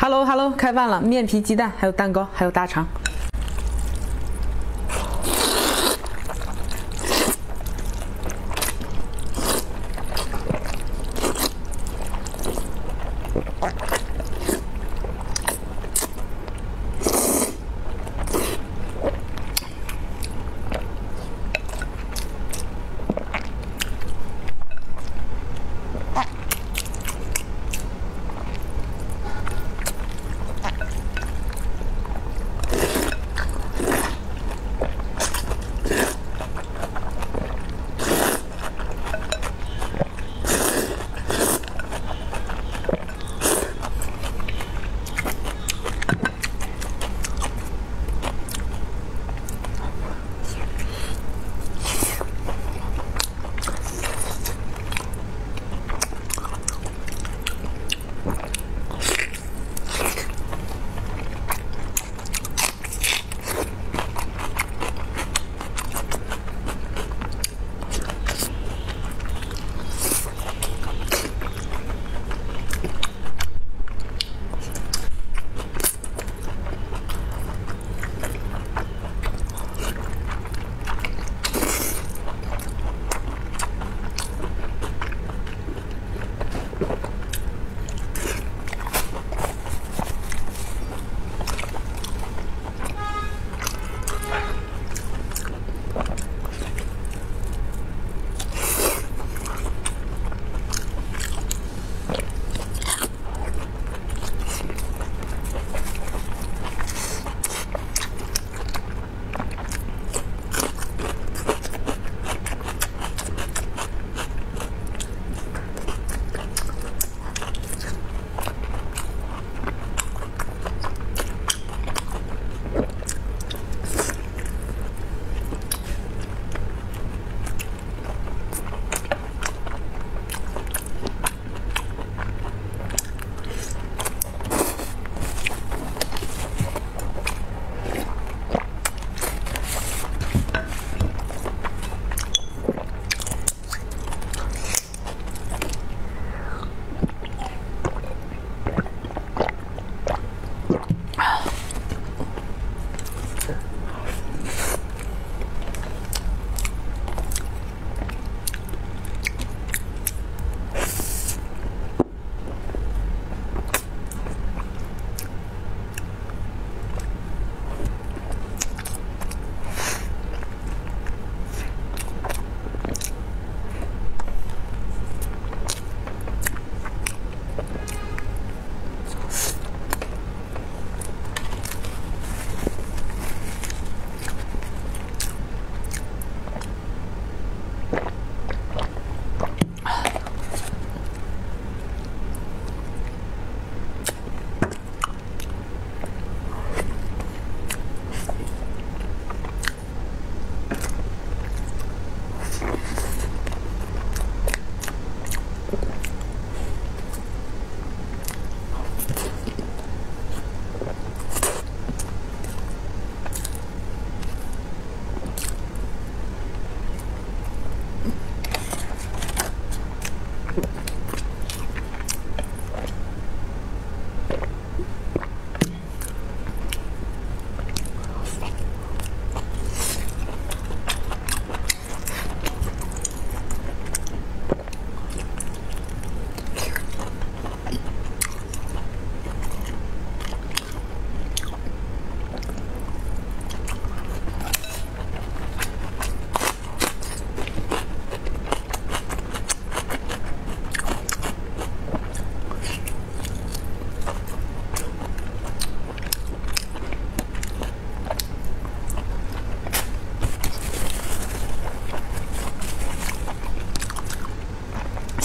Hello Hello，开饭了，面皮鸡蛋，还有蛋糕，还有大肠。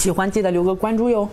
喜欢记得留个关注哟。